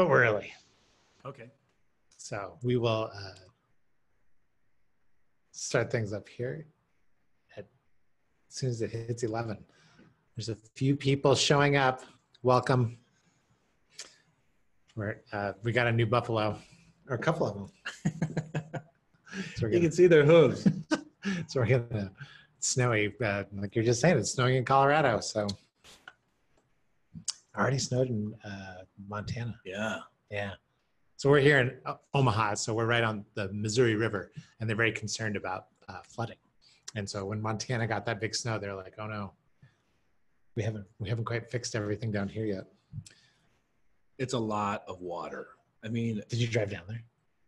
but we're early. Okay. So we will uh, start things up here at, as soon as it hits 11. There's a few people showing up. Welcome. We're, uh, we got a new buffalo, or a couple of them. so we're You can see their hooves. so we're gonna snowy. Uh, like you're just saying, it's snowing in Colorado. So already snowed in uh, Montana. yeah. Yeah. So we're here in Omaha, so we're right on the Missouri River, and they're very concerned about uh, flooding. And so when Montana got that big snow, they're like, "Oh no, we haven't we haven't quite fixed everything down here yet." It's a lot of water. I mean, Did you drive down there?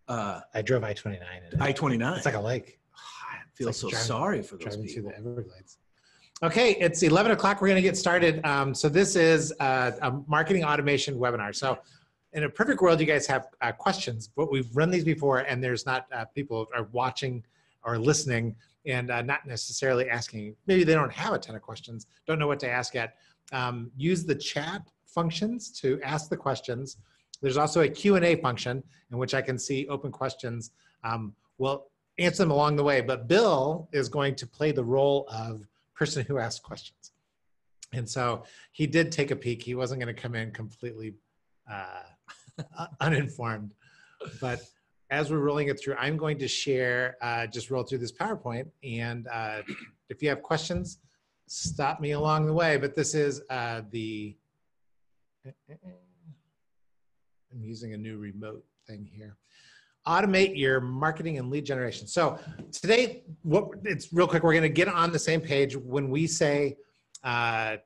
uh, I drove I twenty nine, I twenty nine. it's like a lake I feel like so driving- sorry for those driving through the Everglades. Okay, it's eleven o'clock. We're going to get started. Um, so this is uh, a marketing automation webinar. So in a perfect world, you guys have uh, questions, but we've run these before, and there's not uh, people are watching or listening and uh, not necessarily asking. Maybe they don't have a ton of questions, don't know what to ask yet. Um, use the chat functions to ask the questions. There's also a Q&A function in which I can see open questions. Um, we'll answer them along the way, but Bill is going to play the role of person who asks questions. And so he did take a peek. He wasn't going to come in completely uh, uninformed. But as we're rolling it through, I'm going to share, uh, just roll through this PowerPoint. And uh, if you have questions, stop me along the way. But this is uh, the, I'm using a new remote thing here. Automate your marketing and lead generation. So today, what it's real quick, we're going to get on the same page when we say uh,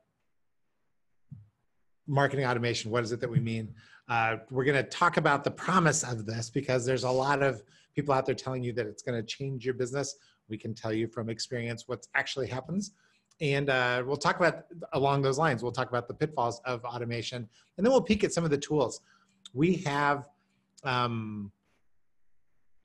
marketing automation. What is it that we mean? Uh, we're going to talk about the promise of this because there's a lot of people out there telling you that it's going to change your business. We can tell you from experience what actually happens. And uh, we'll talk about along those lines. We'll talk about the pitfalls of automation, and then we'll peek at some of the tools. We have um,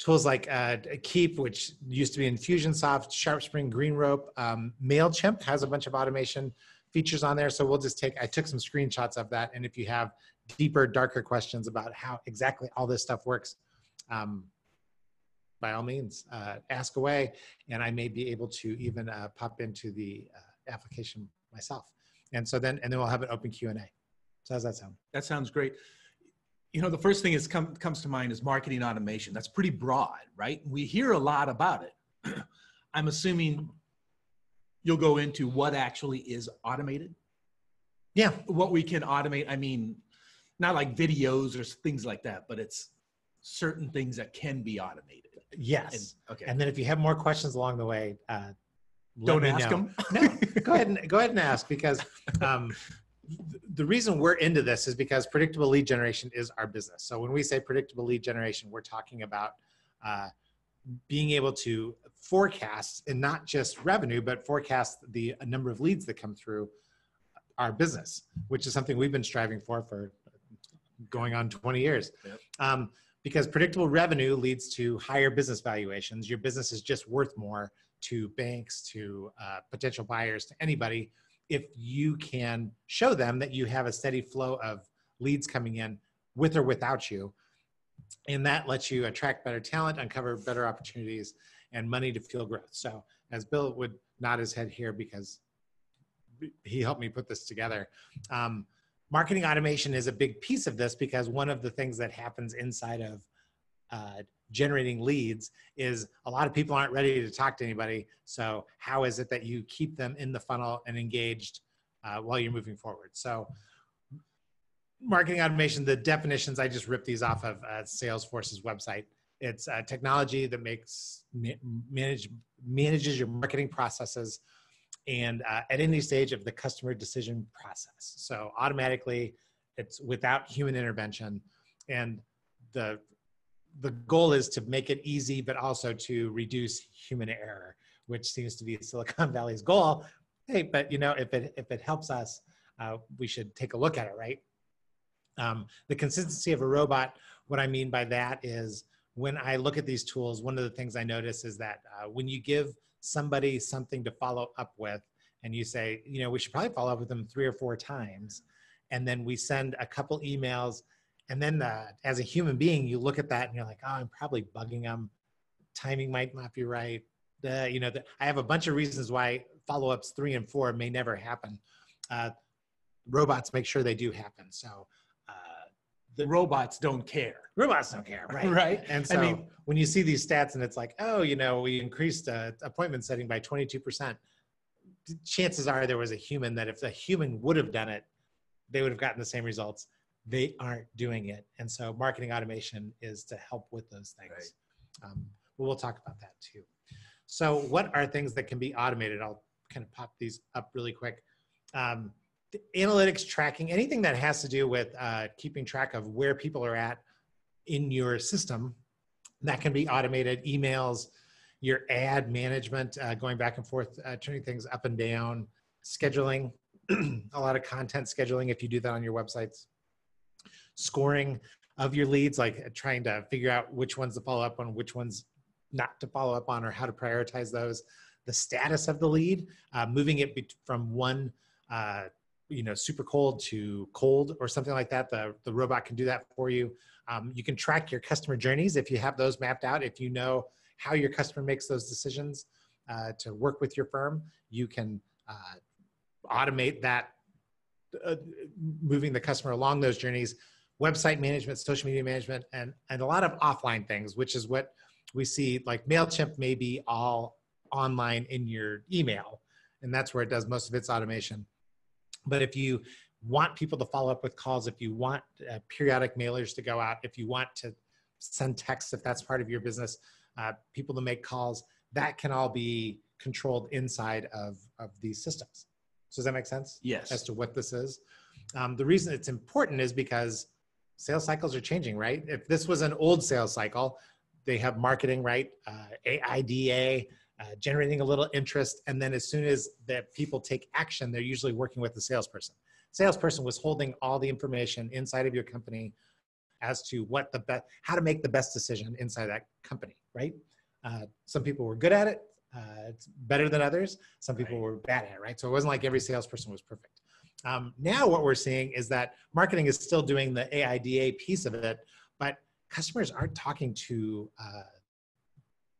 tools like uh, Keap, which used to be Infusionsoft, SharpSpring, GreenRope. Um, Mailchimp has a bunch of automation features on there. So we'll just take. I took some screenshots of that, and if you have deeper, darker questions about how exactly all this stuff works, um, by all means, uh, ask away, and I may be able to even uh, pop into the uh, application myself. And so then, and then we'll have an open Q and A. So how's that sound? That sounds great. You know, the first thing that come, comes to mind is marketing automation. That's pretty broad, right? We hear a lot about it. I'm assuming you'll go into what actually is automated. Yeah. What we can automate. I mean, not like videos or things like that, but it's certain things that can be automated. Yes. And, okay. And then if you have more questions along the way, uh, Don't ask know. them. no, go ahead and go ahead and ask because um, the reason we're into this is because predictable lead generation is our business. So when we say predictable lead generation, we're talking about uh, being able to forecast and not just revenue, but forecast the number of leads that come through our business, which is something we've been striving for for going on 20 years. Yep. Um, because predictable revenue leads to higher business valuations. Your business is just worth more to banks, to uh, potential buyers, to anybody if you can show them that you have a steady flow of leads coming in with or without you. And that lets you attract better talent, uncover better opportunities, and money to fuel growth. So, as Bill would nod his head here because he helped me put this together. Um, marketing automation is a big piece of this because one of the things that happens inside of uh, generating leads is a lot of people aren't ready to talk to anybody. So how is it that you keep them in the funnel and engaged uh, while you're moving forward? So marketing automation, the definitions, I just ripped these off of uh, Salesforce's website. It's uh, technology that makes manage manages your marketing processes and uh, at any stage of the customer decision process. So automatically, it's without human intervention, and the the goal is to make it easy, but also to reduce human error, which seems to be Silicon Valley's goal. Hey, but you know, if it if it helps us, uh, we should take a look at it, right? Um, the consistency of a robot. What I mean by that is when I look at these tools, one of the things I notice is that uh, when you give somebody something to follow up with, and you say, you know, we should probably follow up with them three or four times, and then we send a couple emails And then uh, as a human being, you look at that and you're like, oh, I'm probably bugging them. Timing might not be right. Uh, you know, the, I have a bunch of reasons why follow-ups three and four may never happen. Uh, robots make sure they do happen. So uh, the robots don't care. Robots don't care, right? Right. And so I mean- when you see these stats and it's like, oh, you know, we increased uh, appointment setting by 22%, chances are there was a human that if the human would have done it, they would have gotten the same results. They aren't doing it. And so marketing automation is to help with those things. Um, but we'll talk about that too. So what are things that can be automated? I'll kind of pop these up really quick. Um, the analytics tracking, anything that has to do with uh, keeping track of where people are at in your system, that can be automated. Emails, your ad management, uh, going back and forth, uh, turning things up and down, scheduling, a lot of content scheduling if you do that on your websites, scoring of your leads, like uh, trying to figure out which ones to follow up on, which ones not to follow up on, or how to prioritize those. The status of the lead, uh, moving it be- from one, uh, you know, super cold to cold or something like that. The, the robot can do that for you. Um, you can track your customer journeys if you have those mapped out. If you know how your customer makes those decisions uh, to work with your firm, you can uh, automate that, uh, moving the customer along those journeys. Website management, social media management, and and a lot of offline things, which is what we see. Like Mailchimp may be all online in your email, and that's where it does most of its automation. But if you want people to follow up with calls, if you want uh, periodic mailers to go out, if you want to send texts, if that's part of your business, uh, people to make calls, that can all be controlled inside of, of these systems. So does that make sense? Yes. As to what this is. Um, the reason it's important is because sales cycles are changing, right? If this was an old sales cycle, they have marketing, right? Uh, AIDA, uh, generating a little interest. And then as soon as the people take action, they're usually working with the salesperson. Salesperson was holding all the information inside of your company as to what the best, how to make the best decision inside that company, right? Uh, some people were good at it. Uh, it's better than others. Some people Right. were bad at it, right? So it wasn't like every salesperson was perfect. Um, now what we're seeing is that marketing is still doing the AIDA piece of it, but customers aren't talking to uh,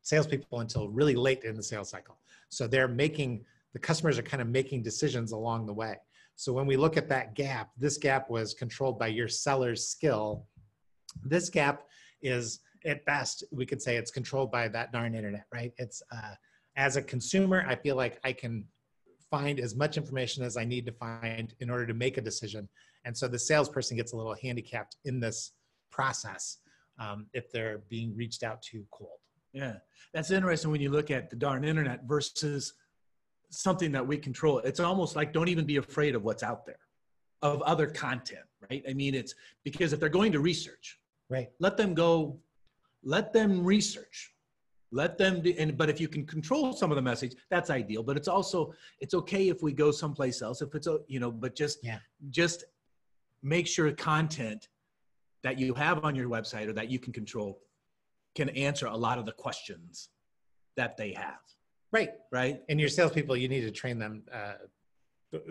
salespeople until really late in the sales cycle. So they're making the customers are kind of making decisions along the way. So when we look at that gap, this gap was controlled by your seller's skill. This gap is at best we could say it's controlled by that darn internet, right? It's uh, as a consumer, I feel like I can find as much information as I need to find in order to make a decision. And so the salesperson gets a little handicapped in this process um, if they're being reached out to cold. Yeah, that's interesting when you look at the darn internet versus something that we control. It's almost like don't even be afraid of what's out there, of other content, right? I mean, it's because if they're going to research, Right. let them go, let them research, let them. Do, and but if you can control some of the message, that's ideal. But it's also it's okay if we go someplace else. If it's a you know, but just Yeah. just make sure content that you have on your website or that you can control can answer a lot of the questions that they have, Right. right? And your salespeople, you need to train them. Uh,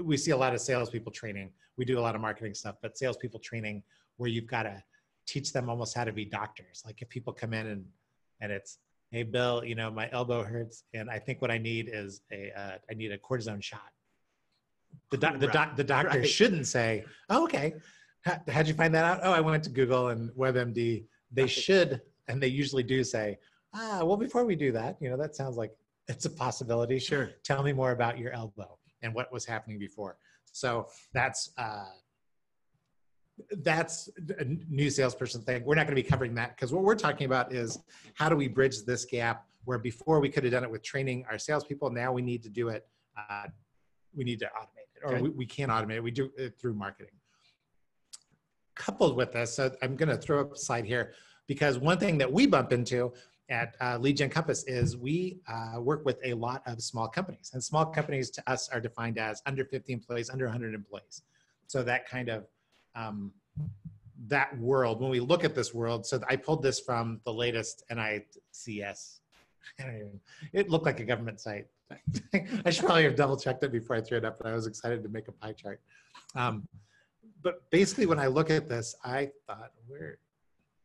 we see a lot of salespeople training. We do a lot of marketing stuff, but salespeople training where you've got to teach them almost how to be doctors. Like if people come in and and it's, hey Bill, you know my elbow hurts, and I think what I need is a uh, I need a cortisone shot. The doc, the, doc, the doctor Right. shouldn't say, oh, okay, How, how'd you find that out? Oh, I went to Google and WebMD. They Right. should, and they usually do say, ah, well, before we do that, you know, that sounds like it's a possibility. Sure. Tell me more about your elbow and what was happening before. So that's uh, that's a new salesperson thing. We're not going to be covering that because what we're talking about is how do we bridge this gap where before we could have done it with training our salespeople, now we need to do it. Uh, we need to automate it, or Okay. we, we can't automate it. We do it through marketing. Coupled with this, so I'm going to throw up a slide here because one thing that we bump into at uh, LeadGen Compass is we uh, work with a lot of small companies, and small companies to us are defined as under 50 employees, under 100 employees. So that kind of um, that world. When we look at this world, so I pulled this from the latest NICS. I don't even. It looked like a government site. I should probably have double checked it before I threw it up, but I was excited to make a pie chart. Um, but basically, when I look at this, I thought, where,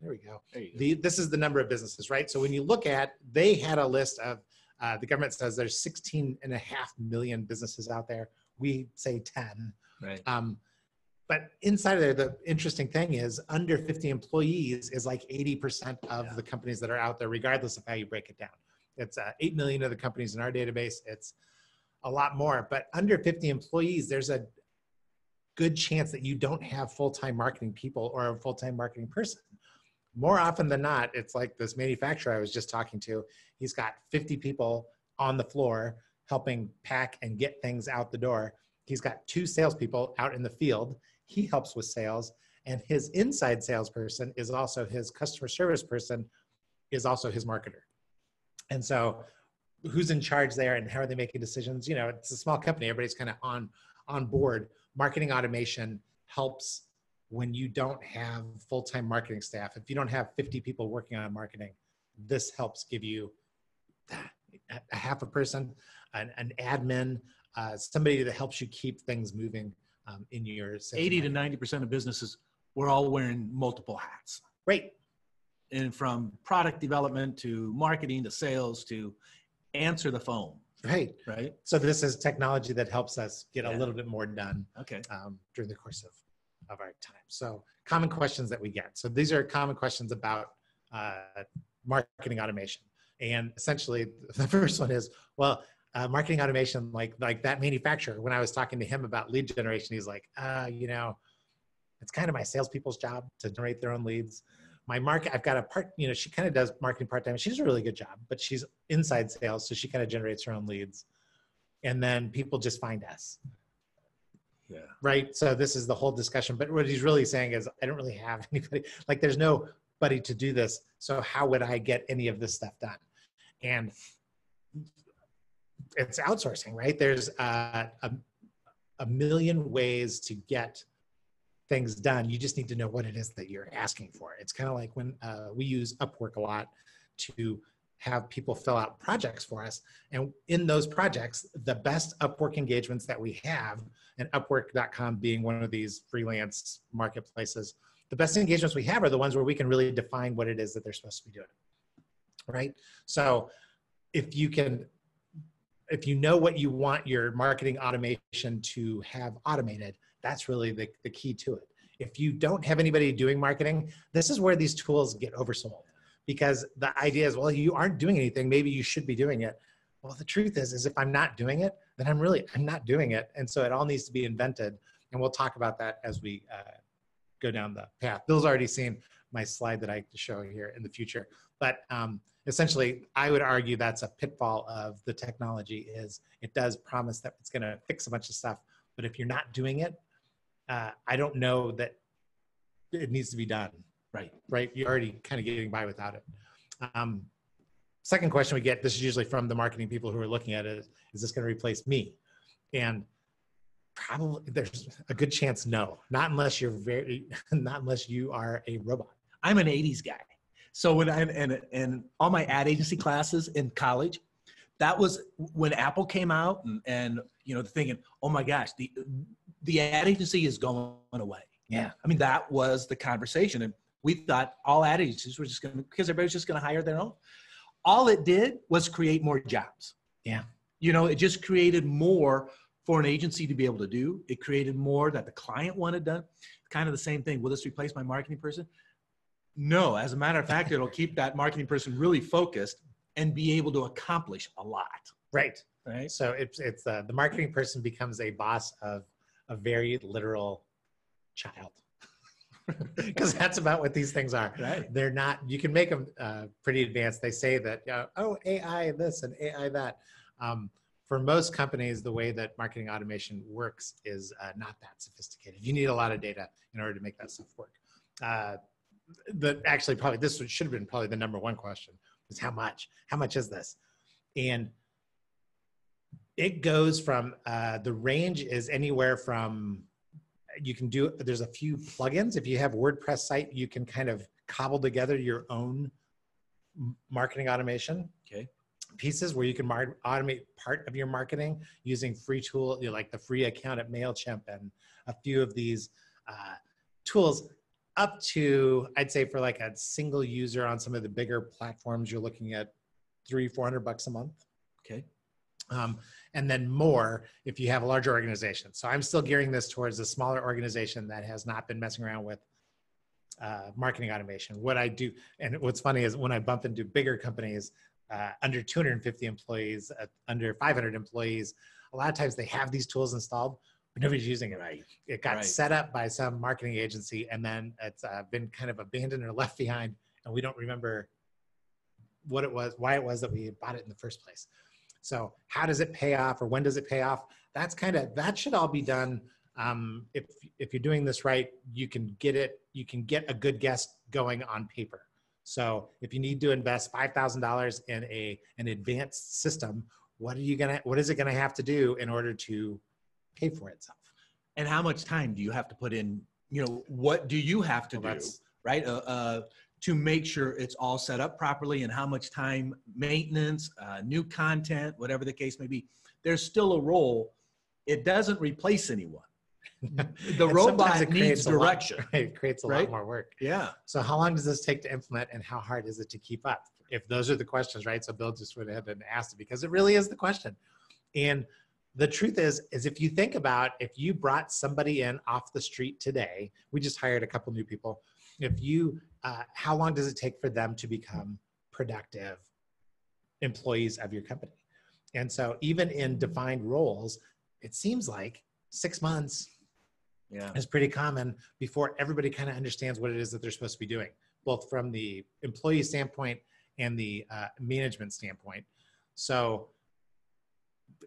there we go. There. The, this is the number of businesses, right? So when you look at, they had a list of, uh, the government says there's 16 and a half million businesses out there. We say 10. Right. Um, but inside of there, the interesting thing is under 50 employees is like 80% of Yeah. the companies that are out there, regardless of how you break it down. It's uh, 8 million of the companies in our database. It's a lot more, but under 50 employees, there's a good chance that you don't have full-time marketing people or a full-time marketing person. More often than not, it's like this manufacturer I was just talking to. He's got 50 people on the floor helping pack and get things out the door. He's got two salespeople out in the field. He helps with sales, and his inside salesperson is also his customer service person, is also his marketer. And so, who's in charge there, and how are they making decisions? You know, it's a small company. Everybody's kind of on on board. Marketing automation helps when you don't have full-time marketing staff. If you don't have 50 people working on marketing, this helps give you a half a person, an, an admin, uh, somebody that helps you keep things moving um, in your 80 to 90% of businesses, we're all wearing multiple hats. Great. And from product development to marketing to sales to answer the phone, Right. right? So this is technology that helps us get a little bit more done Okay. um, during the course of, of our time. So common questions that we get. So these are common questions about uh, marketing automation. And essentially the first one is, well, uh, marketing automation, like, like that manufacturer, when I was talking to him about lead generation, he's like, uh, you know, it's kind of my salespeople's job to generate their own leads. My market, I've got a part, you know, she kind of does marketing part time. She does a really good job, but she's inside sales. So she kind of generates her own leads. And then people just find us Yeah. right? So this is the whole discussion. But what he's really saying is, I don't really have anybody. Like, there's nobody to do this. So how would I get any of this stuff done? And it's outsourcing, right? There's uh, a, a million ways to get things done. You just need to know what it is that you're asking for. It's kind of like when uh, we use Upwork a lot to have people fill out projects for us. And in those projects, the best Upwork engagements that we have and upwork.com being one of these freelance marketplaces the best engagements we have are the ones where we can really define what it is that they're supposed to be doing right so if you can if you know what you want your marketing automation to have automated that's really the, the key to it. If you don't have anybody doing marketing this is where these tools get oversold because the idea is well you aren't doing anything. Maybe you should be doing it. Well the truth is is if i'm not doing it then i'm really i'm not doing it. And so it all needs to be invented. And we'll talk about that as we uh, go down the path. Bill's already seen my slide that i show here in the future. But um, essentially i would argue that's a pitfall of the technology is it does promise that it's going to fix a bunch of stuff but if you're not doing it uh, i don't know that it needs to be done. Right. right? You're already kind of getting by without it. Um, second question we get this is usually from the marketing people who are looking at it is this going to replace me? And probably there's a good chance no not unless you're very not unless you are a robot. I'm an 80s guy. So when I and and all my ad agency classes in college, that was when Apple came out and, and you know thinking, oh my gosh, the the ad agency is going away. Yeah. I mean that was the conversation, and we thought all ad agencies were just going to because everybody's just going to hire their own. All it did was create more jobs. Yeah. You know, it just created more for an agency to be able to do. It created more that the client wanted done. Kind of the same thing. Will this replace my marketing person? No, as a matter of fact, it'll keep that marketing person really focused and be able to accomplish a lot. right. Right. so it's it's uh, the marketing person becomes a boss of a very literal child. Because that's about what these things are. Right. they're not you can make them uh, pretty advanced. They say that uh, oh ai this and ai that. Um, for most companies the way that marketing automation works is uh, not that sophisticated. You need a lot of data in order to make that stuff work. Uh, the actually probably this should have been probably the number one question is how much how much is this? And it goes from uh, the range is anywhere from you can do there's a few plugins. If you have wordpress site you can kind of cobble together your own marketing automation. Okay. pieces where you can mar- automate part of your marketing using free tool you know, like the free account at mailchimp and a few of these uh, tools up to I'd say for like a single user on some of the bigger platforms, you're looking at three, four hundred bucks a month. Okay. Um, and then more if you have a larger organization. So I'm still gearing this towards a smaller organization that has not been messing around with uh, marketing automation. What I do, and what's funny is when I bump into bigger companies uh, under 250 employees, uh, under 500 employees, a lot of times they have these tools installed, but nobody's using it. Right. It got Right. set up by some marketing agency, and then it's uh, been kind of abandoned or left behind, and we don't remember what it was, why it was that we bought it in the first place. So how does it pay off, or when does it pay off? That's kind of that should all be done. Um, if if you're doing this right, you can get it. You can get a good guess going on paper. So if you need to invest five thousand dollars in a an advanced system, what are you gonna? What is it gonna have to do in order to pay for itself? And how much time do you have to put in? You know, what do you have to Well, do? right? Uh, uh, to make sure it's all set up properly and how much time maintenance, uh, new content, whatever the case may be. There's still a role. It doesn't replace anyone. The robot it needs creates lot- direction. it creates a Right? lot more work. Yeah. So how long does this take to implement and how hard is it to keep up? If those are the questions, right? So Bill just went ahead and asked it because it really is the question. And the truth is, is if you think about if you brought somebody in off the street today, we just hired a couple new people. If you, uh, how long does it take for them to become productive employees of your company? And so even in defined roles, it seems like six months, Yeah. is pretty common before everybody kind of understands what it is that they're supposed to be doing, both from the employee standpoint and the uh, management standpoint. So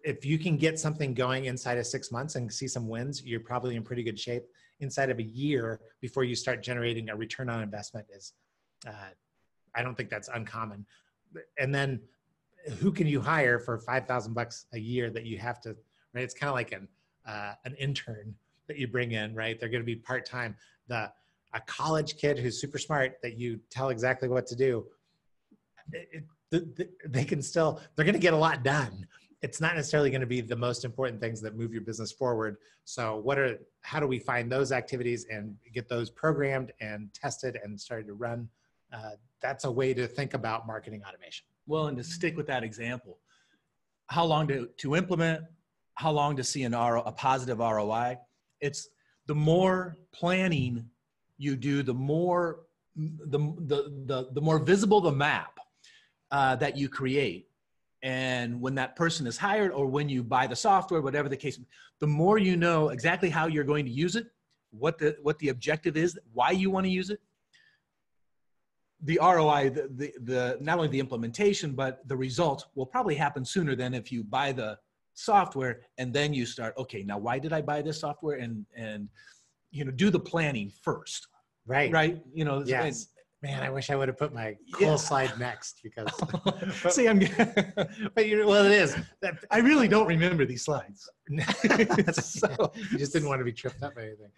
if you can get something going inside of six months and see some wins, you're probably in pretty good shape. Inside of a year before you start generating a return on investment is, uh, I don't think that's uncommon. And then who can you hire for 5,000 bucks a year that you have to, right? It's kind of like an, uh, an intern that you bring in, right? They're going to be part time. The a college kid who's super smart that you tell exactly what to do. It, it- the, the, they can still they're going to get a lot done. It's not necessarily going to be the most important things that move your business forward. So, what are how do we find those activities and get those programmed and tested and started to run? Uh, that's a way to think about marketing automation. Well, and to stick with that example, how long to, to implement, how long to see an RO, a positive ROI? It's the more planning you do, the more the the the, the more visible the map uh, that you create. And when that person is hired or when you buy the software, whatever the case, the more you know exactly how you're going to use it, what the what the objective is, why you want to use it, the ROI, the, the, the not only the implementation, but the result will probably happen sooner than if you buy the software and then you start, okay, now why did I buy this software? And, and, you know, do the planning first, Right. right? You know, Yes. Man, I wish I would have put my cool Yeah. slide next because. see, I'm, but you well, it is. That, I really don't remember these slides. so, you just didn't want to be tripped up by anything.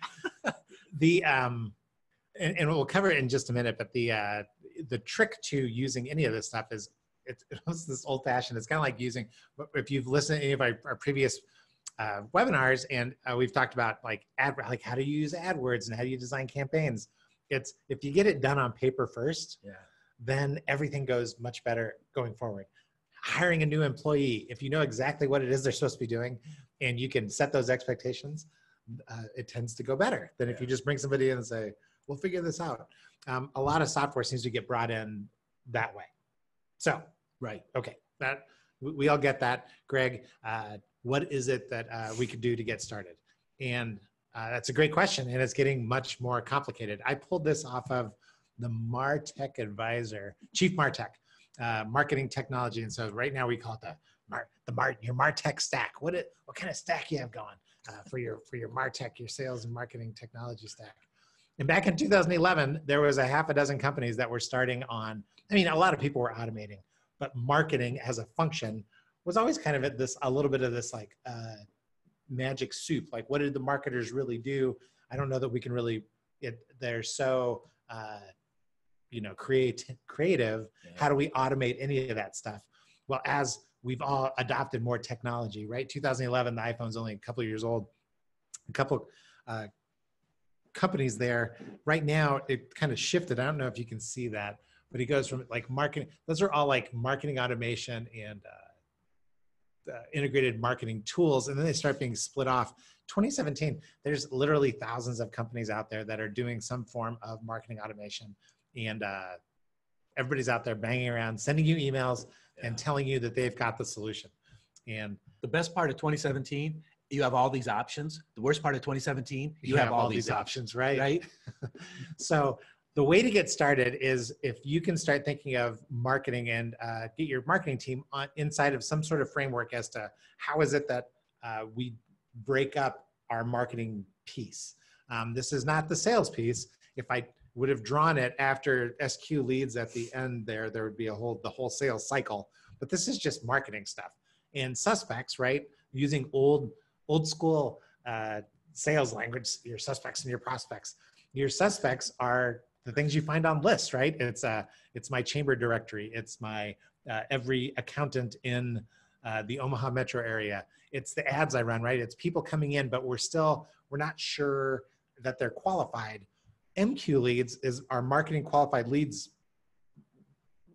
The um, and, and we'll cover it in just a minute. But the uh, the trick to using any of this stuff is it's, it's this old fashioned. It's kind of like using if you've listened to any of our, our previous uh, webinars and uh, we've talked about like ad like how do you use AdWords and how do you design campaigns. It's if you get it done on paper first, Yeah. then everything goes much better going forward. Hiring a new employee, if you know exactly what it is they're supposed to be doing and you can set those expectations, uh, it tends to go better than if you just bring somebody in and say, we'll figure this out. Um, a lot of software seems to get brought in that way. So, Right. okay, that we, we all get that. Greg, uh, what is it that uh, we could do to get started? And uh, that's a great question, and it's getting much more complicated. I pulled this off of the Martech Advisor, Chief Martech, uh, marketing technology, and so right now we call it the Mar, the Mar, your Martech stack. What it, what kind of stack you have going uh, for your for your Martech, your sales and marketing technology stack? And back in 2011, there was a half a dozen companies that were starting on. I mean, a lot of people were automating, but marketing as a function was always kind of at this a little bit of this like uh, magic soup. Like, what did the marketers really do? I don't know that we can really. It, they're so uh, you know create creative. How do we automate any of that stuff? Well, as we've all adopted more technology, right? 2011, the iPhone's only a couple years old. A couple uh, companies there. Right now, it kind of shifted. I don't know if you can see that, but he goes from like marketing. Those are all like marketing automation and uh, uh, integrated marketing tools, and then they start being split off. 2017, there's literally thousands of companies out there that are doing some form of marketing automation, and uh, everybody's out there banging around, sending you emails and telling you that they've got the solution. And The best part of 2017, you have all these options. The worst part of 2017, you, have, all these options, right? right? so the way to get started is if you can start thinking of marketing and uh, get your marketing team on inside of some sort of framework as to how is it that uh, we break up our marketing piece. Um, this is not the sales piece. If I would have drawn it after SQ leads at the end there, there would be a whole the whole sales cycle. But this is just marketing stuff. And suspects, right? Using old old school uh, sales language, your suspects and your prospects. Your suspects are the things you find on lists, right? It's uh, it's my chamber directory. It's my uh, every accountant in uh, the Omaha metro area. It's the ads I run, right? It's people coming in, but we're still we're not sure that they're qualified. MQ leads is our marketing qualified leads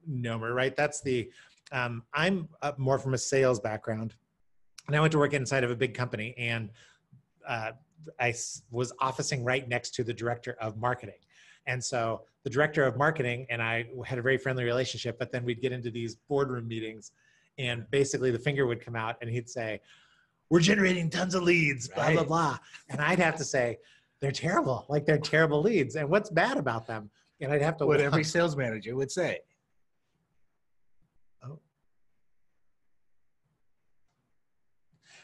number, right? That's the um, I'm up more from a sales background, and I went to work inside of a big company, and uh, I was officing right next to the director of marketing. And so the director of marketing and I had a very friendly relationship, but then we'd get into these boardroom meetings and basically the finger would come out and he'd say, We're generating tons of leads, blah, blah, Right. blah. And I'd have to say, They're terrible. Like they're terrible leads. And what's bad about them? And I'd have to What every sales manager would say.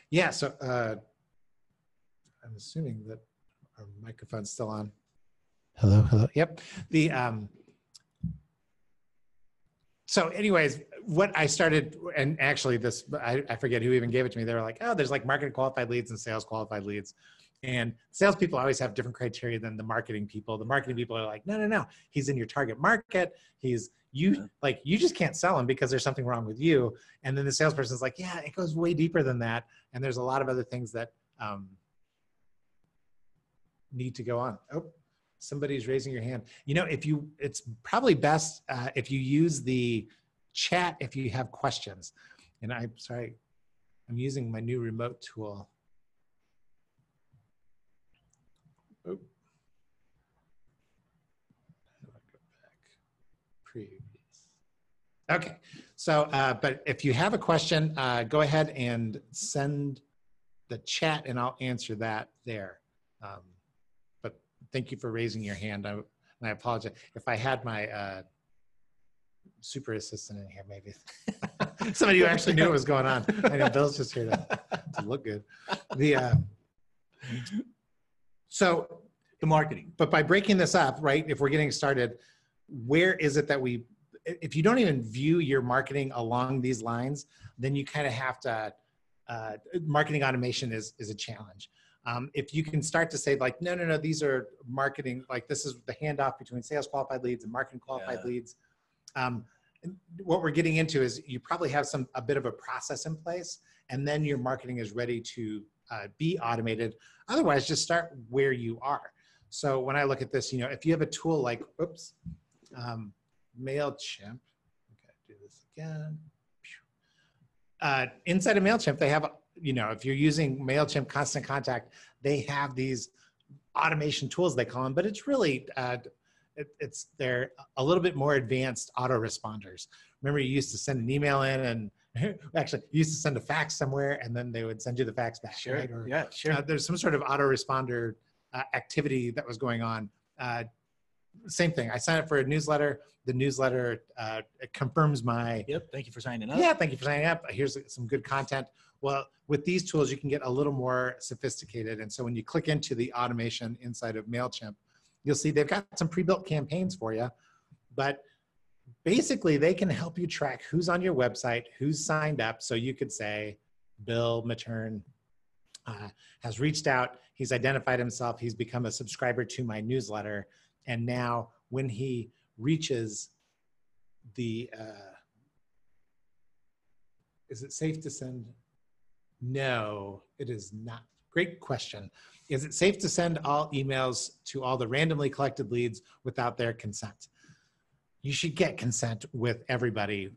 Yeah, so uh, I'm assuming that our microphone's still on. Hello, hello. Yep. The um, so, anyways, what I started, and actually, this I, I forget who even gave it to me. They were like, "Oh, there's like market qualified leads and sales qualified leads." And salespeople always have different criteria than the marketing people. The marketing people are like, no, no, no. He's in your target market. He's you Yeah. like you just can't sell him because there's something wrong with you. And then the salesperson's like, yeah, it goes way deeper than that. And there's a lot of other things that um, need to go on. Oh, somebody's raising your hand. You know, if you, it's probably best uh, if you use the chat if you have questions. And I'm sorry, I'm using my new remote tool. Oh. How do I go back? Previous. Okay, so, uh, but if you have a question, uh, go ahead and send the chat and I'll answer that there. Um, thank you for raising your hand. I, and I apologize. If I had my uh, super assistant in here, maybe somebody who actually knew what was going on. I know Bill's just here to, to look good. The uh, so The marketing. but by breaking this up, right, if we're getting started, where is it that we, if you don't even view your marketing along these lines, then you kind of have to, uh, marketing automation is, is a challenge. Um, if you can start to say like, no, no, no, these are marketing, like this is the handoff between sales qualified leads and marketing qualified Yeah. leads. Um, what we're getting into is you probably have some, a bit of a process in place and then your marketing is ready to uh, be automated. Otherwise, just start where you are. So when I look at this, you know, if you have a tool like, oops, um, MailChimp, okay, do this again. Uh, inside of MailChimp, they have, you know, if you're using MailChimp Constant Contact, they have these automation tools they call them, but it's really, uh, it, it's they're a little bit more advanced autoresponders. Remember, you used to send an email in and actually you used to send a fax somewhere and then they would send you the fax back. Sure. Right? Or, yeah, sure. uh, there's some sort of autoresponder uh, activity that was going on. Uh, same thing. I sign up for a newsletter. The newsletter uh, confirms my yep. Thank you for signing up. yeah. Thank you for signing up. Here's some good content. Well, with these tools, you can get a little more sophisticated. And so when you click into the automation inside of Mailchimp, you'll see they've got some pre-built campaigns for you, but basically they can help you track who's on your website, who's signed up. So you could say, Bill Mattern uh, has reached out. He's identified himself. He's become a subscriber to my newsletter. And now when he reaches the, uh, is it safe to send? No, it is not. great question. Is it safe to send all emails to all the randomly collected leads without their consent? You should get consent with everybody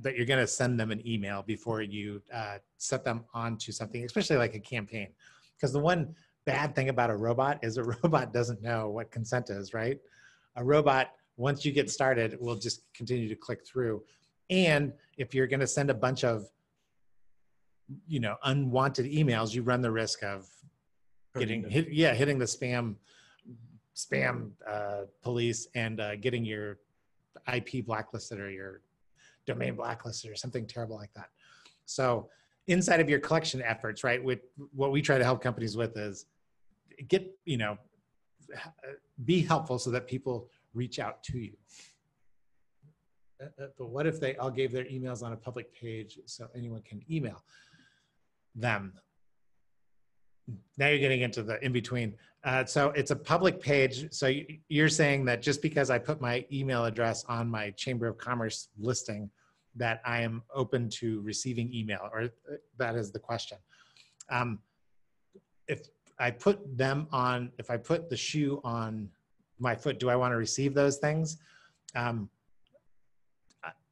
that you're going to send them an email before you uh, set them onto something, especially like a campaign. Because the one bad thing about a robot is a robot doesn't know what consent is, right? A robot, once you get started, will just continue to click through. And if you're going to send a bunch of, you know, unwanted emails, you run the risk of getting hit, yeah, hitting the spam spam uh, police and uh, getting your IP blacklisted or your domain blacklisted or something terrible like that. So inside of your collection efforts, right? With what we try to help companies with is get you know be helpful so that people reach out to you. Uh, uh, but what if they all gave their emails on a public page so anyone can email them? Now you're getting into the in between. Uh, so it's a public page. So you're saying that just because I put my email address on my Chamber of Commerce listing, that I am open to receiving email, or uh, that is the question. Um, if I put them on, if I put the shoe on my foot, do I want to receive those things? Um,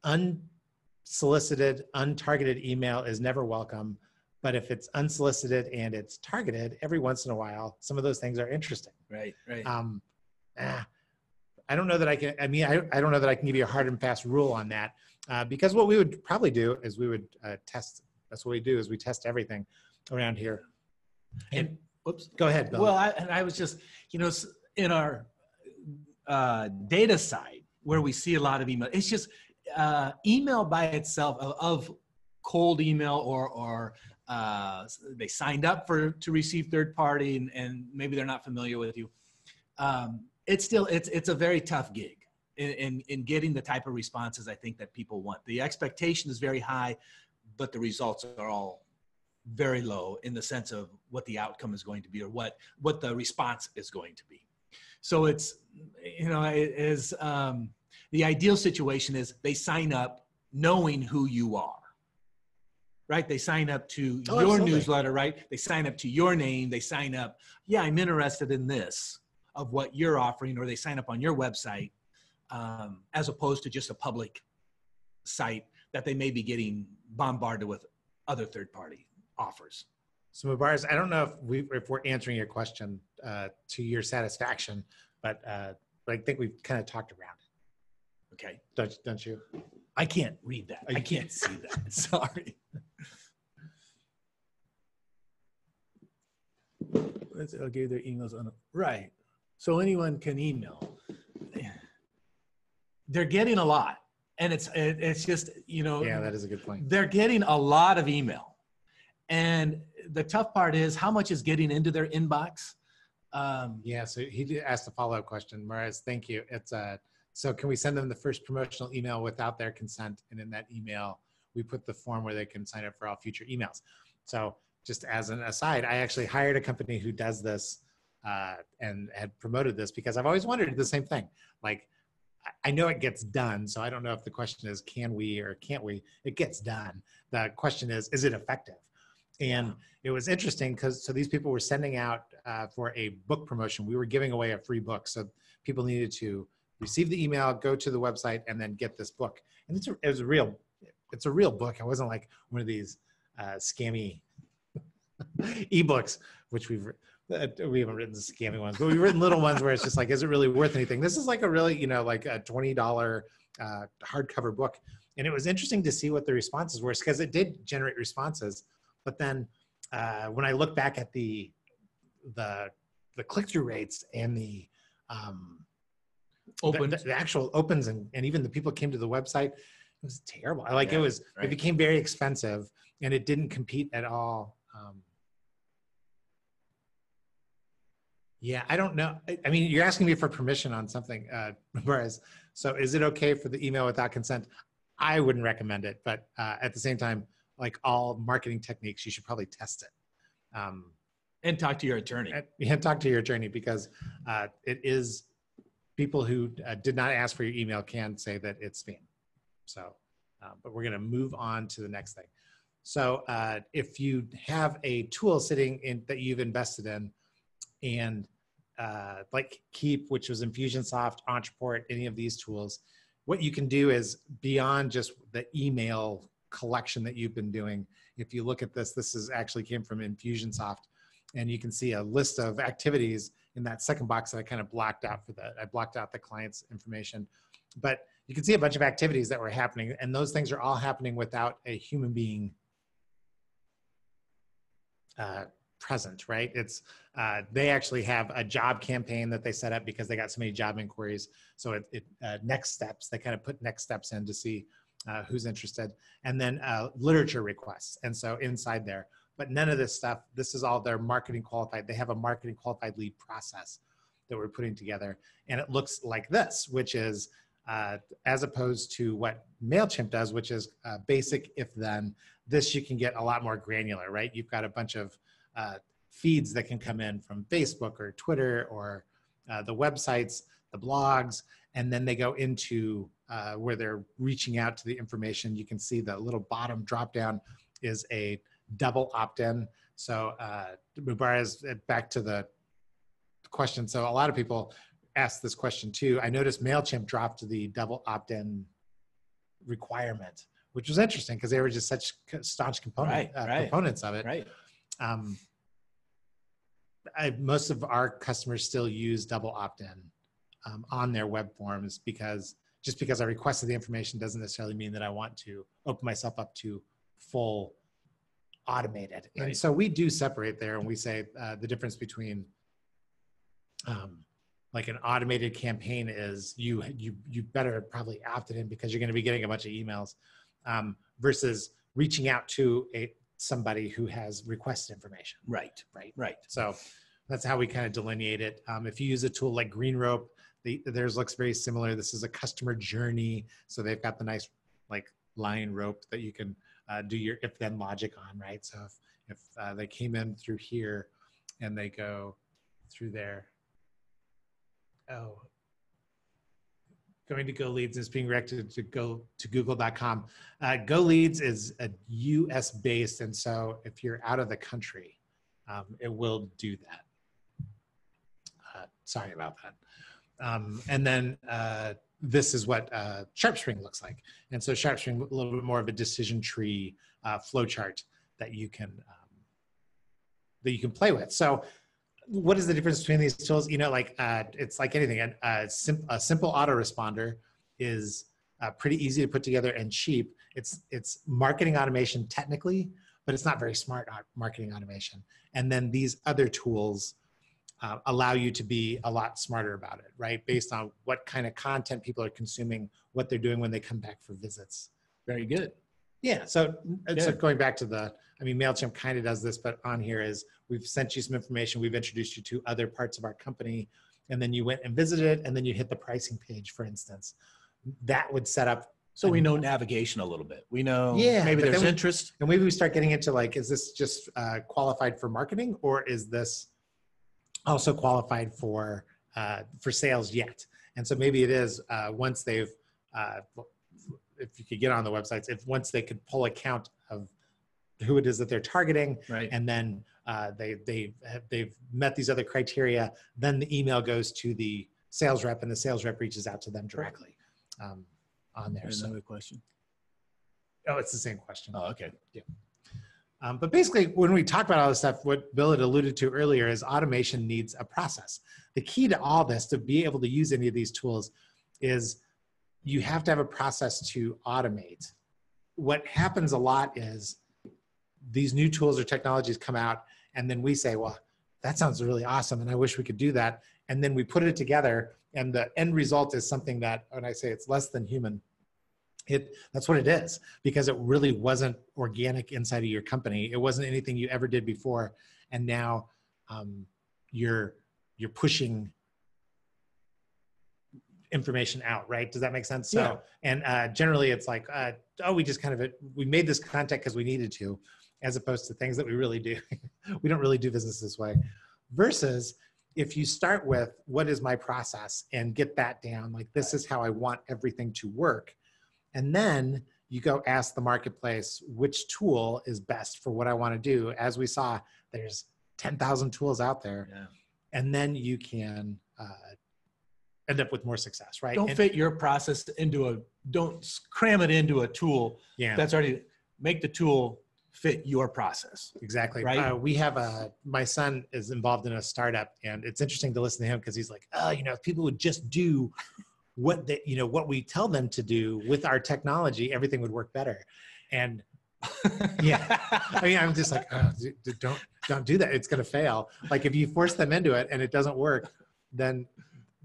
unsolicited, untargeted email is never welcome. But if it's unsolicited and it's targeted, every once in a while, some of those things are interesting. Right, right. Um, ah, I don't know that I can. I mean, I, I don't know that I can give you a hard and fast rule on that uh, because what we would probably do is we would uh, test. That's what we do is we test everything around here. And whoops, go ahead. Bill. Well, I, and I was just, you know, in our uh, data side where we see a lot of email, it's just uh, email by itself of, of cold email or or uh, they signed up for to receive third party and, and maybe they're not familiar with you. Um, it's still it's it's a very tough gig in, in, in getting the type of responses I think that people want. The expectation is very high, but the results are all very low in the sense of what the outcome is going to be or what what the response is going to be. So it's you know it is um, the ideal situation is they sign up knowing who you are right? They sign up to oh, your absolutely. newsletter, right? They sign up to your name. They sign up, yeah, I'm interested in this of what you're offering, or they sign up on your website um, as opposed to just a public site that they may be getting bombarded with other third party offers. So, Mubars, I don't know if we if we're answering your question uh, to your satisfaction, but uh, but I think we've kind of talked around it. Okay. Don't don't you? I can't read that. I can't see that. Sorry. I'll give their emails on. Right. So anyone can email. They're getting a lot, and it's it's just you know. Yeah, that is a good point. They're getting a lot of email, and the tough part is how much is getting into their inbox. Um, yeah. So he asked a follow up question. Maraz, thank you. It's a. Uh, so can we send them the first promotional email without their consent, and in that email we put the form where they can sign up for all future emails. So just as an aside, I actually hired a company who does this uh, and had promoted this because I've always wondered the same thing. Like, I know it gets done, so I don't know if the question is can we or can't we. It gets done. The question is, is it effective? And it was interesting because so these people were sending out uh, for a book promotion. We were giving away a free book, so people needed to receive the email, go to the website, and then get this book. And it's a, it was a real, it's a real book. It wasn't like one of these uh, scammy ebooks, which we've uh, we haven't written scammy ones, but we've written little ones where it's just like, is it really worth anything? This is like a really, you know, like a twenty dollar uh, hardcover book, and it was interesting to see what the responses were because it did generate responses. But then uh, when I look back at the the the click through rates and the um, open the, the, actual opens and, and even the people came to the website it was terrible I like yeah, it was right. it became very expensive and it didn't compete at all um, yeah, I don't know. I, I, mean, you're asking me for permission on something, uh, whereas, so is it okay for the email without consent? I wouldn't recommend it, but uh, at the same time, like all marketing techniques, you should probably test it. Um, and talk to your attorney. And, talk to your attorney because uh, it is people who uh, did not ask for your email can say that it's spam. So, uh, but we're going to move on to the next thing. So uh, if you have a tool sitting in that you've invested in, and uh, like Keap, which was Infusionsoft, Ontraport, any of these tools, what you can do is beyond just the email collection that you've been doing. If you look at this, this is actually came from Infusionsoft, and you can see a list of activities in that second box that I kind of blocked out for that. I blocked out the client's information, but you can see a bunch of activities that were happening, and those things are all happening without a human being uh, present, right? It's uh, they actually have a job campaign that they set up because they got so many job inquiries. So it, it uh, next steps they kind of put next steps in to see uh, who's interested, and then uh, literature requests. And so inside there, but none of this stuff. This is all their marketing qualified. They have a marketing qualified lead process that we're putting together, and it looks like this, which is uh, as opposed to what MailChimp does, which is uh, basic if then. This you can get a lot more granular, right? You've got a bunch of uh, feeds that can come in from Facebook or Twitter or uh, the websites, the blogs, and then they go into uh, where they're reaching out to the information. You can see the little bottom drop down is a double opt-in. So uh, Mubarak, uh, back to the question. So a lot of people asked this question too. I noticed MailChimp dropped the double opt-in requirement, which was interesting because they were just such staunch component, Right, uh, right. components of it. Right. Um, I, most of our customers still use double opt-in um, on their web forms because just because I requested the information doesn't necessarily mean that I want to open myself up to full automated. And so we do separate there and we say uh, the difference between um, like an automated campaign is you you you better probably opt it in because you're going to be getting a bunch of emails um, versus reaching out to a somebody who has requested information. Right. right? Right. so that's how we kind of delineate it. Um, if you use a tool like GreenRope the, theirs looks very similar. This is a customer journey so they've got the nice like line rope that you can uh, do your if then logic on right? So if, if uh, they came in through here and they go through there. Oh going to go leads is being directed to go to google.com uh, go leads is a us based and so if you're out of the country um, it will do that. Uh, sorry about that. Um, and then uh, this is what uh, sharpspring looks like. And so sharpspring a little bit more of a decision tree uh, flow chart that you can um, that you can play with. So what is the difference between these tools? You know, like uh, it's like anything. A, a, sim- a simple autoresponder is uh, pretty easy to put together and cheap. It's it's marketing automation technically, but it's not very smart marketing automation. And then these other tools uh, allow you to be a lot smarter about it, right? Based on what kind of content people are consuming, what they're doing when they come back for visits. Very good. Yeah. So, so going back to the, I mean, MailChimp kind of does this, but on here is we've sent you some information. We've introduced you to other parts of our company. And then you went and visited, it, and then you hit the pricing page, for instance. That would set up, So we know navigation a little bit. We know Yeah, maybe there's we- interest. and maybe we start getting into like, is this just uh, qualified for marketing or is this also qualified for uh, for sales yet? And so maybe it is uh, once they've, uh, if you could get on the websites, if once they could pull a count of who it is that they're targeting, Right. and then uh, they they have, they've met these other criteria, then the email goes to the sales rep, and the sales rep reaches out to them directly um, on there. There's So, another question. oh, it's the same question. Oh, okay. Um, but basically, when we talk about all this stuff, what Bill had alluded to earlier is automation needs a process. The key to all this, to be able to use any of these tools, is you have to have a process to automate. What happens a lot is these new tools or technologies come out, and then we say, well, that sounds really awesome, and I wish we could do that. And then we put it together, and the end result is something that, when I say it's less than human, it that's what it is because it really wasn't organic inside of your company it wasn't anything you ever did before and now um, you're you're pushing information out right does that make sense so Yeah. and uh, generally it's like uh, oh we just kind of we made this content because we needed to as opposed to things that we really do we don't really do business this way versus if you start with what is my process and get that down like this is how i want everything to work and then you go ask the marketplace which tool is best for what I want to do. As we saw, there's 10,000 tools out there. Yeah. And then you can uh, end up with more success, right? Don't And- fit your process into a, don't cram it into a tool yeah. that's already, make the tool fit your process. Exactly. Right? Uh, we have a, my son is involved in a startup and it's interesting to listen to him because he's like, oh, you know, if people would just do what they, you know, what we tell them to do with our technology, everything would work better. And Yeah. I mean, I'm just like, oh, don't, don't do that. It's going to fail. Like if you force them into it and it doesn't work, then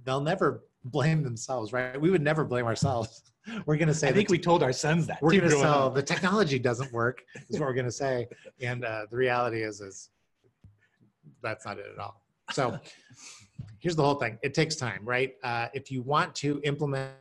they'll never blame themselves, right? We would never blame ourselves. We're going to say, I think we told our sons that. we're going to sell the technology doesn't work is what we're going to say. And uh, the reality is is that's not it at all. So here's the whole thing. It takes time right? Uh, if you want to implement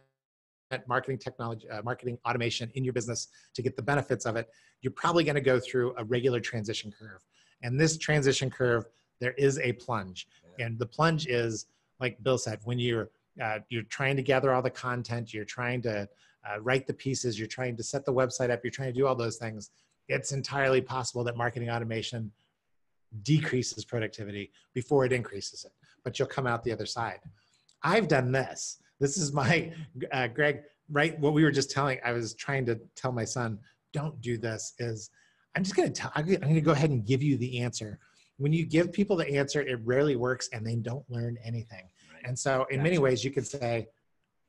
marketing technology uh, marketing automation in your business to get the benefits of it you're probably going to go through a regular transition curve. And this transition curve there is a plunge. And the plunge is like bill said when you're uh, you're trying to gather all the content you're trying to uh, write the pieces, you're trying to set the website up, you're trying to do all those things, it's entirely possible that marketing automation decreases productivity before it increases it, but you'll come out the other side. I've done this. This is my, uh, Greg, right? What we were just telling, I was trying to tell my son, don't do this, is I'm just going to tell, I'm going to go ahead and give you the answer. When you give people the answer, it rarely works and they don't learn anything. Right. And so, in many ways, you could say,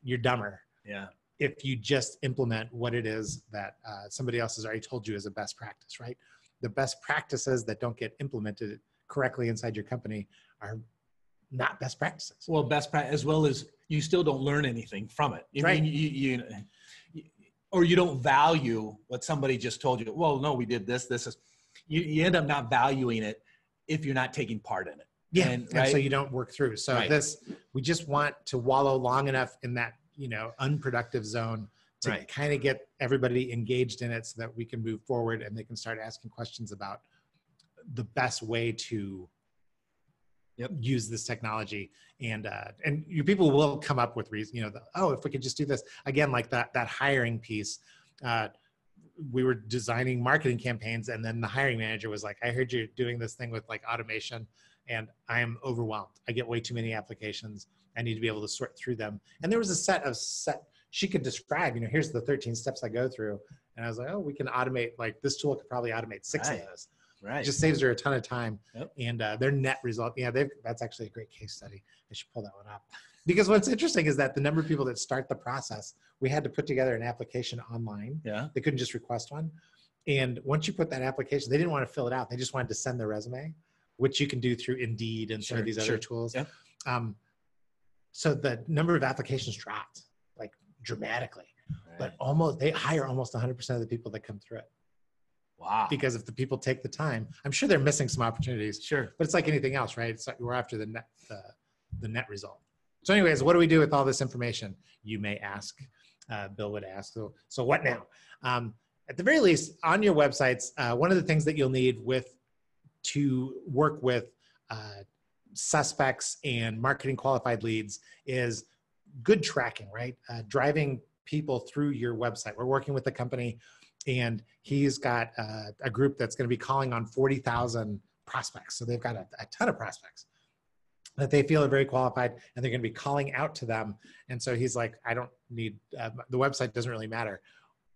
you're dumber Yeah. if you just implement what it is that uh, somebody else has already told you is a best practice, right? The best practices that don't get implemented correctly inside your company are not best practices. Well, best practice, as well as you still don't learn anything from it. I Right. mean, you, you, you, or you don't value what somebody just told you. Well, no, we did this, this is, you, you end up not valuing it if you're not taking part in it. Yeah, And- and, so you don't work through. So Right. this, we just want to wallow long enough in that you know unproductive zone to Right. kind of get everybody engaged in it, so that we can move forward and they can start asking questions about the best way to Yep. use this technology and uh, and you people will come up with reasons you know the, oh if we could just do this again like that that hiring piece uh, we were designing marketing campaigns and then the hiring manager was like i heard you're doing this thing with like automation and i am overwhelmed. I get way too many applications. I need to be able to sort through them. And there was a set of set she could describe you know here's the 13 steps i go through. And i was like oh we can automate like this tool could probably automate six Right. of those. Right. it just saves her a ton of time. Yep. and uh, their net result yeah they've that's actually a great case study. I should pull that one up because what's interesting is that the number of people that start the process we had to put together an application online yeah. they couldn't just request one and once you put that application they didn't want to fill it out they just wanted to send their resume which you can do through indeed and some of these sure. other tools Yep. um, so the number of applications dropped like dramatically but almost they hire almost 100% of the people that come through it wow. because if the people take the time i'm sure they're missing some opportunities Sure. but it's like anything else right it's like we're after the net the, the net result so anyways what do we do with all this information? You may ask uh, bill would ask. So so what now? Um, at the very least on your websites uh, one of the things that you'll need with to work with uh, suspects and marketing qualified leads is good tracking right? Uh, driving people through your website. We're working with a company and he's got uh, a group that's going to be calling on 40,000 prospects. So they've got a, a ton of prospects that they feel are very qualified and they're going to be calling out to them. And so he's like, I don't need, uh, the website doesn't really matter,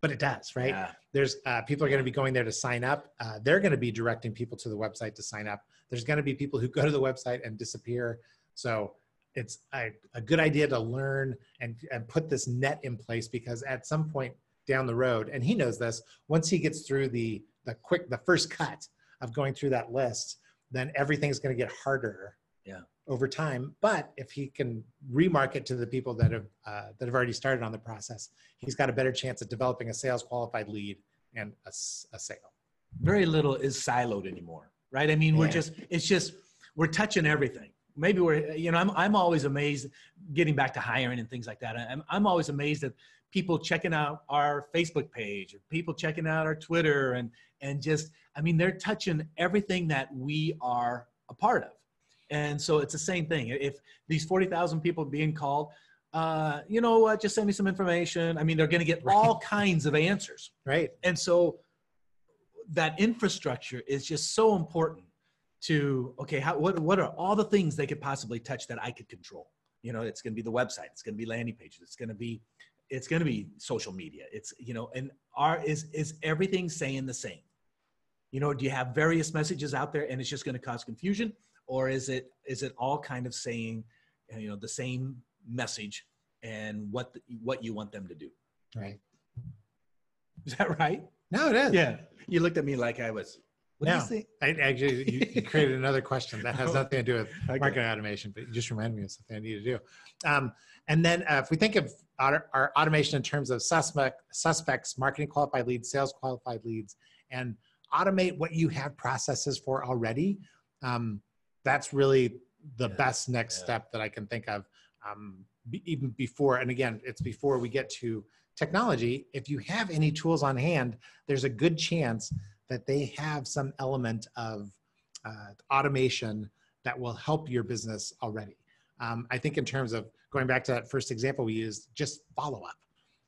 but it does, right? Yeah. There's uh, people are going to be going there to sign up. Uh, they're going to be directing people to the website to sign up. There's going to be people who go to the website and disappear. So it's a, a good idea to learn and, and put this net in place because at some point down the road, and he knows this, once he gets through the the quick the first cut of going through that list, then everything's going to get harder. Yeah. Over time, but if he can remarket to the people that have uh, that have already started on the process, he's got a better chance at developing a sales qualified lead and a sale. Very little is siloed anymore, right? I mean, we're just, it's just, we're touching everything. Maybe we're, you know, I'm, I'm always amazed getting back to hiring and things like that. I'm, I'm always amazed at people checking out our Facebook page or people checking out our Twitter and, and just, I mean, they're touching everything that we are a part of. And so it's the same thing. If these 40,000 people being called, uh, you know what, just send me some information. I mean, they're going to get all kinds of answers. Right. And so that infrastructure is just so important to, okay, how, what, what are all the things they could possibly touch that I could control? You know, it's going to be the website. It's going to be landing pages. It's going to be, it's going to be social media. It's, you know, and are, is, is everything saying the same? You know, do you have various messages out there and it's just going to cause confusion? Or is it, is it all kind of saying, you know, the same message and what, the, what you want them to do? Right. Is that right? No, it is. Yeah. You looked at me like I was. What No. do you think? I actually you, you created another question that has nothing to do with Okay. marketing automation, but you just reminded me of something I need to do. Um, and then uh, if we think of our, our automation in terms of suspect, suspects, marketing qualified leads, sales qualified leads, and automate what you have processes for already, um, that's really the Yeah, best next yeah. step that I can think of. Um, be, even before, and again, it's before we get to technology. If you have any tools on hand, there's a good chance that they have some element of uh, automation that will help your business already. Um, I think in terms of going back to that first example we used, just follow up.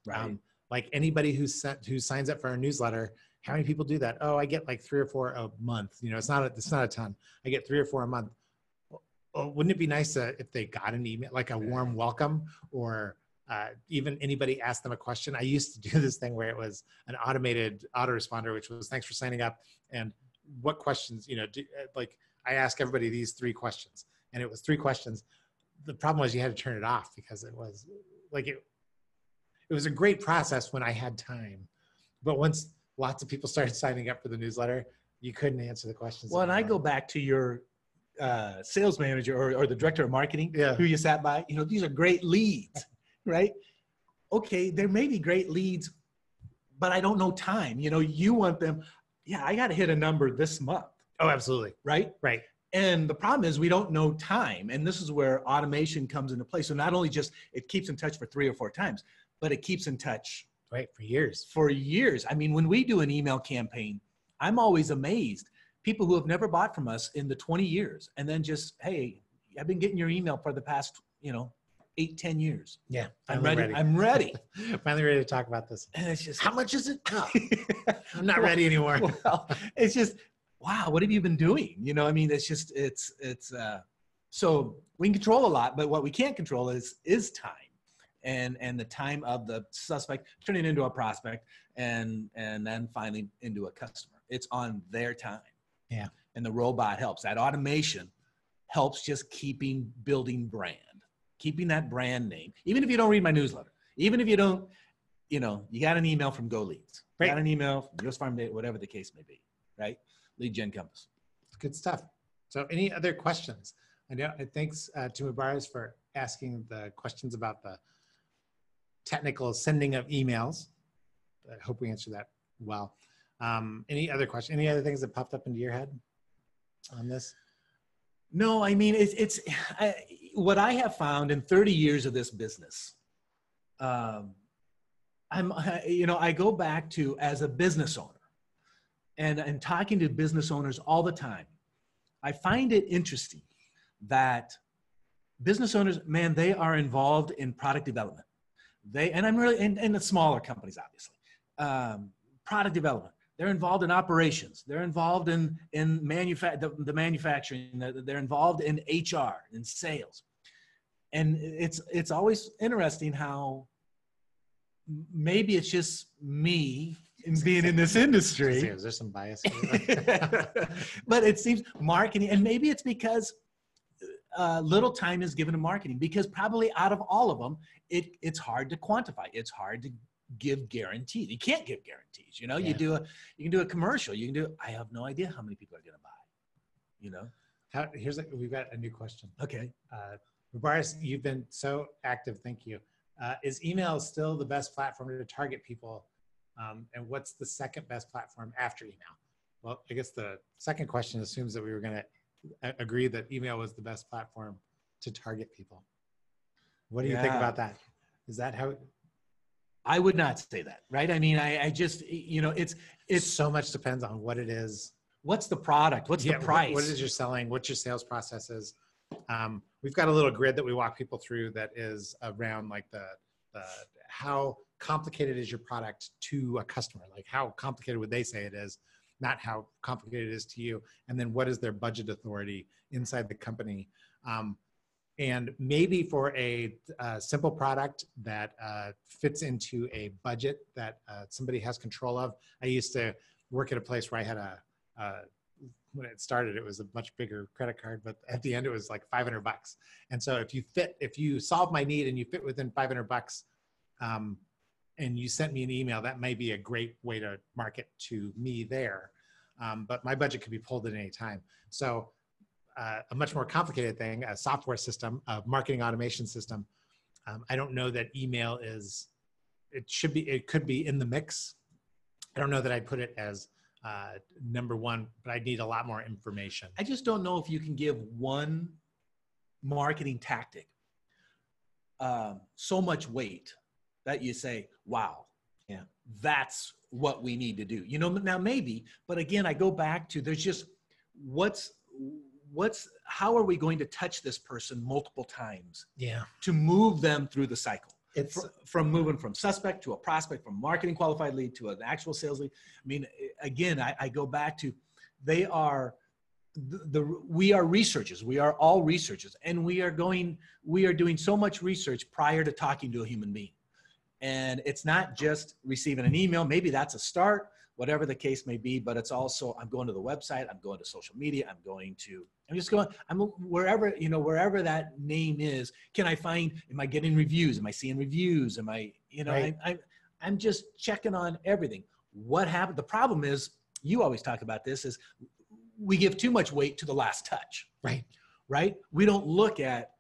Right. Um, like anybody who sent who signs up for our newsletter, how many people do that? Oh, I get like three or four a month. You know, it's not a, it's not a ton. I get three or four a month. Well, well, wouldn't it be nice to, if they got an email, like a warm welcome, or uh, even anybody asked them a question? I used to do this thing where it was an automated autoresponder, which was thanks for signing up and what questions, you know, do, uh, like I ask everybody these three questions, and it was three questions. The problem was you had to turn it off because it was like it. It was a great process when I had time, but once lots of people started signing up for the newsletter, you couldn't answer the questions. Well, and I go back to your uh, sales manager or, or the director of marketing Yeah. who you sat by. You know, these are great leads, right? Okay, there may be great leads, but I don't know time. You know, you want them. Yeah, I got to hit a number this month, Oh, absolutely. right? Right. And the problem is we don't know time. And this is where automation comes into play. So not only just it keeps in touch for three or four times, but it keeps in touch Right. For years. for years. I mean, when we do an email campaign, I'm always amazed. People who have never bought from us in the 20 years and then just, hey, I've been getting your email for the past, you know, eight, 10 years. Yeah. I'm finally ready. I'm ready. finally ready to talk about this. And it's just, How much is it? I'm not ready anymore. well, it's just, wow, what have you been doing? You know, I mean, it's just, it's, it's, uh, so we can control a lot, but what we can't control is, is time and, and the time of the suspect turning into a prospect and, and then finally into a customer. It's on their time. Yeah. And the robot helps. That automation helps just keeping building brand, keeping that brand name. Even if you don't read my newsletter, even if you don't, you know, you got an email from Go Leads, you got an email from US Farm Data, whatever the case may be, right? LeadGen Compass. Good stuff. So, any other questions? I know. Thanks uh, to Mubarak for asking the questions about the technical sending of emails. I hope we answered that well. Um, any other question? Any other things that popped up into your head on this? No, I mean it's it's I, what I have found in 30 years of this business. Um, I'm you know I go back to as a business owner, and and talking to business owners all the time. I find it interesting that business owners, man, they are involved in product development. They and I'm really and, and the smaller companies, obviously, um, product development. They're involved in operations. They're involved in in manufa- the, the manufacturing. They're involved in HR and sales. And it's it's always interesting how maybe it's just me in being in this industry Is there some bias? but it seems marketing, and maybe it's because uh, little time is given to marketing. Because probably out of all of them, it it's hard to quantify. It's hard to give guarantees. You can't give guarantees. You know, you do a you can do a commercial. You can do. I have no idea how many people are going to buy. You know. How, here's a, we've got a new question. Okay. Uh, Mubarak, you've been so active. Thank you. Uh, is email still the best platform to target people? Um, and what's the second best platform after email? Well, I guess the second question assumes that we were going to agree that email was the best platform to target people. What do you think about that? Is that how I would not say that, right? I mean, I, I just, you know, it's, it's so much depends on what it is. what's the product? What's Yeah, the what- price? what is you're selling? What your sales process is? Um, we've got a little grid that we walk people through that is around like the, the how complicated is your product to a customer? Like how complicated would they say it is? Not how complicated it is to you. And then what is their budget authority inside the company? Um, and maybe for a, a simple product that uh, fits into a budget that uh, somebody has control of. I used to work at a place where I had a, a when it started, it was a much bigger credit card, but at the end it was like 500 bucks. And so if you fit, if you solve my need and you fit within 500 bucks, um, and you sent me an email, that may be a great way to market to me there. Um, but my budget could be pulled at any time. So uh, a much more complicated thing, a software system, a marketing automation system. Um, I don't know that email is, it should be, it could be in the mix. I don't know that I'd put it as uh, number one, but I need a lot more information. I just don't know if you can give one marketing tactic um, so much weight that you say, wow, Yeah. that's what we need to do. You know, now maybe, but again, I go back to there's just what's what's how are we going to touch this person multiple times Yeah. to move them through the cycle It's, Fr- from moving from suspect to a prospect from marketing qualified lead to an actual sales lead i mean again i, I go back to they are the, the we are researchers we are all researchers and we are going we are doing so much research prior to talking to a human being and it's not just receiving an email. Maybe that's a start whatever the case may be but it's also i'm going to the website i'm going to social media i'm going to i'm just going i'm wherever you know wherever that name is can i find am i getting reviews? Am i seeing reviews? Am i you know Right. I, I, i'm just checking on everything. What happened the problem is you always talk about this is we give too much weight to the last touch. Right. right? We don't look at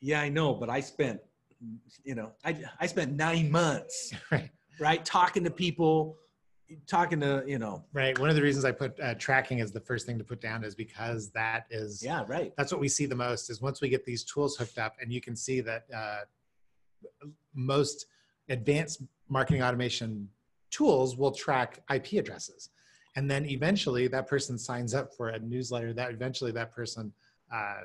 yeah i know but i spent you know i, I spent nine months Right. right talking to people talking to you know Right. One of the reasons I put uh, tracking as the first thing to put down is because that is yeah right that's what we see the most is once we get these tools hooked up and you can see that uh, most advanced marketing automation tools will track ip addresses and then eventually that person signs up for a newsletter that eventually that person uh,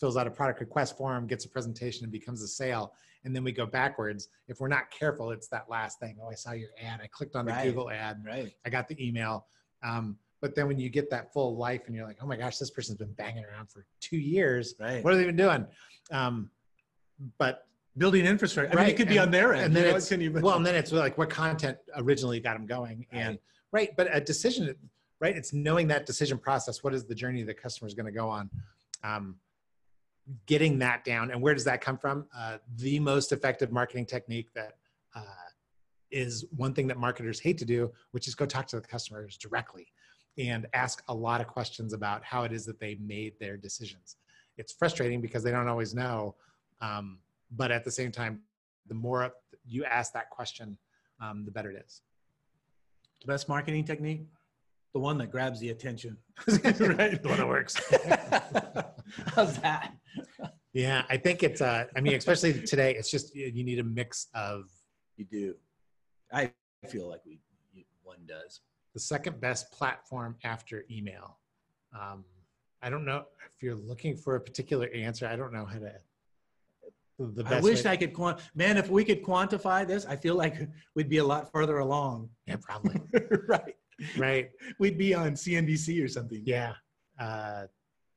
fills out a product request form gets a presentation and becomes a sale and then we go backwards if we're not careful it's that last thing oh i saw your ad i clicked on the Right. google ad right I got the email. Um, but then when you get that full life and you're like, oh my gosh, this person's been banging around for two years. right What are they even doing? Um, but building infrastructure i mean Right, it could be and- on their end and then you know, it's- can you- well, and then it's like what content originally got them going. And Right. right, but a decision, right? It's knowing that decision process. What is the journey the customer is going to go on? Um, getting that down, and where does that come from? Uh, the most effective marketing technique that uh, is one thing that marketers hate to do, which is go talk to the customers directly and ask a lot of questions about how it is that they made their decisions. It's frustrating because they don't always know, um, but at the same time, the more you ask that question, um, the better it is. the best marketing technique the one that grabs the attention right, the one that works. how's that yeah, I think it's. Uh, I mean, especially today, it's just you need a mix of you do i feel like we you, one does the second best platform after email. Um, I don't know if you're looking for a particular answer. I don't know how to. The best I wish way- I could quant. Man, if we could quantify this, I feel like we'd be a lot further along. Yeah, probably. right. right. We'd be on CNBC or something. Yeah. Uh,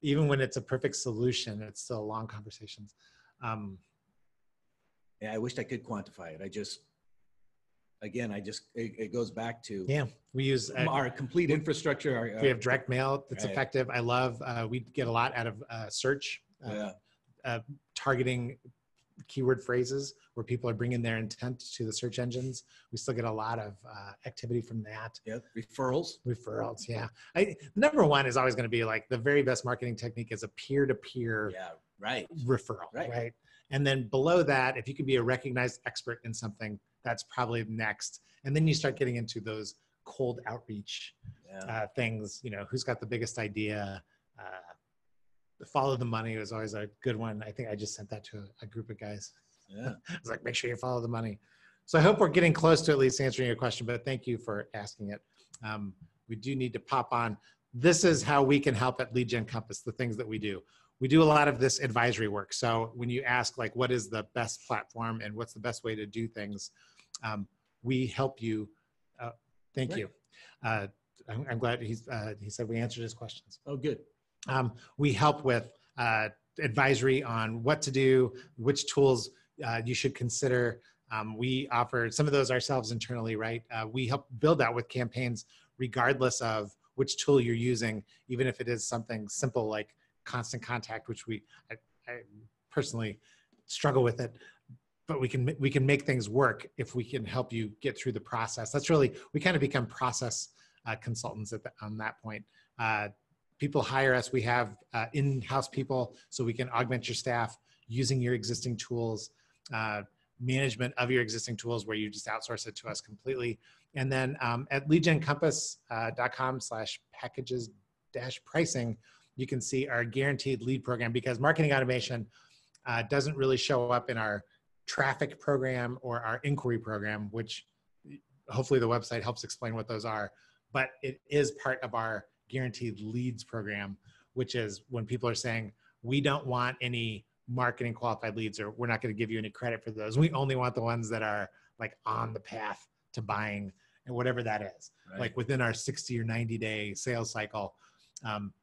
even when it's a perfect solution, it's still long conversations. Um, Yeah, I wished I could quantify it. I just, again, I just, it, it goes back to yeah, we use. Uh, our complete infrastructure. Our, we have direct mail that's Right. effective. I love. Uh, we get a lot out of uh, search. Uh, yeah, uh, targeting keyword phrases where people are bringing their intent to the search engines. We still get a lot of uh, activity from that. yeah, referrals. Referrals, yeah. I, number one is always going to be like the very best marketing technique is a peer-to-peer Yeah, right. referral, Right. right. And then below that, if you can be a recognized expert in something, that's probably next. And then you start getting into those cold outreach Yeah. uh, things. You know, who's got the biggest idea? Uh, follow the money was always a good one. I think I just sent that to a, a group of guys. yeah. I was like, make sure you follow the money. So I hope we're getting close to at least answering your question, but thank you for asking it. Um, we do need to pop on. This is how we can help at LeadGen Compass, the things that we do. we do a lot of this advisory work. So when you ask like, what is the best platform and what's the best way to do things, um, we help you. Uh, thank Great. you. Uh, I'm, I'm glad he's, uh, he said we answered his questions. Oh, good. Um, we help with uh, advisory on what to do, which tools uh, you should consider. Um, we offer some of those ourselves internally, right? Uh, we help build out with campaigns regardless of which tool you're using, even if it is something simple like constant contact, which we I, I personally struggle with it. But we can we can make things work if we can help you get through the process. That's really we kind of become process uh, consultants at the, on that point. Uh, people hire us. We have uh, in-house people, so we can augment your staff using your existing tools, uh, management of your existing tools, where you just outsource it to us completely. And then um, at leadgencompass.com slash packages dash pricing, you can see our guaranteed lead program because marketing automation uh, doesn't really show up in our traffic program or our inquiry program, which hopefully the website helps explain what those are. But it is part of our guaranteed leads program, which is when people are saying, we don't want any marketing qualified leads or we're not going to give you any credit for those. We only want the ones that are like on the path to buying and whatever that is Right. like within our 60 or 90 day sales cycle um,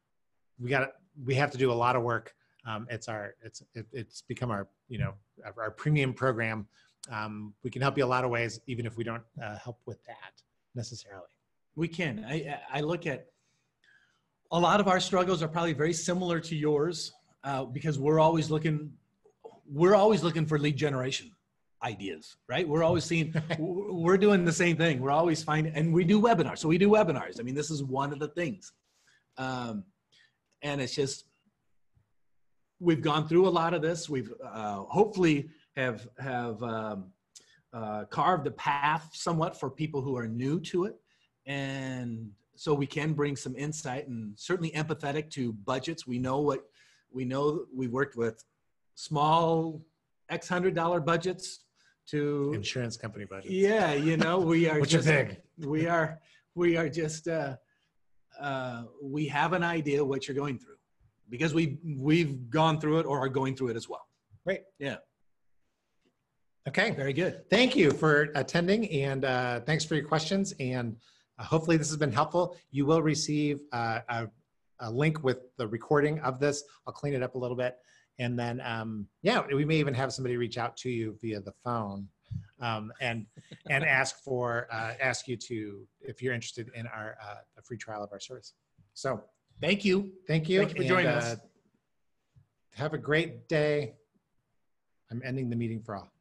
we got we have to do a lot of work um, it's our it's it, it's become our you know our, our premium program um, we can help you a lot of ways even if we don't uh, help with that necessarily We can. I, I look at a lot of our struggles are probably very similar to yours uh, because we're always looking, we're always looking for lead generation ideas, right? We're always seeing, we're doing the same thing. We're always finding, and we do webinars. So we do webinars. I mean, this is one of the things. Um, and it's just, we've gone through a lot of this. We've uh, hopefully have, have um, uh, carved a path somewhat for people who are new to it and so we can bring some insight and certainly empathetic to budgets. We know what we know we worked with small x hundred dollar budgets to insurance company budgets. yeah you know we are which are just big. we are we are just uh, uh, we have an idea what you're going through because we we've gone through it or are going through it as well. Great. Yeah. okay. Very good. Thank you for attending and uh, thanks for your questions and uh, hopefully this has been helpful. You will receive uh, a, a link with the recording of this. I'll clean it up a little bit. And then um, yeah we may even have somebody reach out to you via the phone um, and and ask for uh, ask you to if you're interested in our uh, a free trial of our service. So thank you. Thank you. Thank you for joining us. have a great day. I'm ending the meeting for all